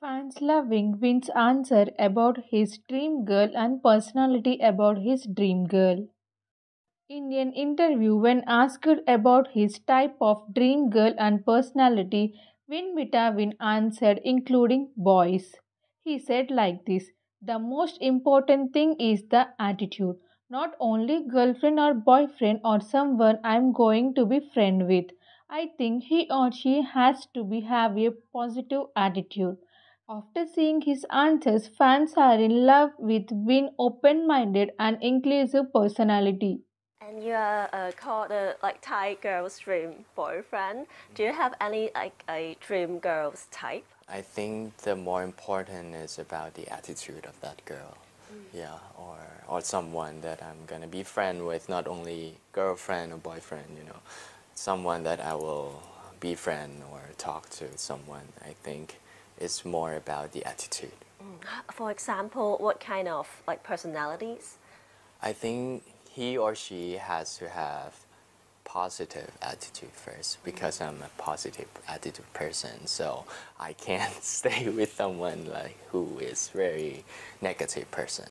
Fans loving Win's answer about his dream girl and personality about his dream girl. Indian interview when asked about his type of dream girl and personality, Win Win answered including boys. He said like this The most important thing is the attitude. Not only girlfriend or boyfriend or someone I'm going to be friend with. I think he or she has to be have a positive attitude. After seeing his answers, fans are in love with Win open-minded and inclusive personality. And you are uh, called a like Thai girl's dream boyfriend. Do you have any like a dream girl's type? I think the more important is about the attitude of that girl. Mm. Yeah, or or someone that I'm gonna be friend with, not only girlfriend or boyfriend. You know, someone that I will be friend or talk to. Someone I think it's more about the attitude. Mm. For example, what kind of like personalities? I think he or she has to have positive attitude first because mm -hmm. I'm a positive attitude person. So I can't stay with someone like who is very negative person.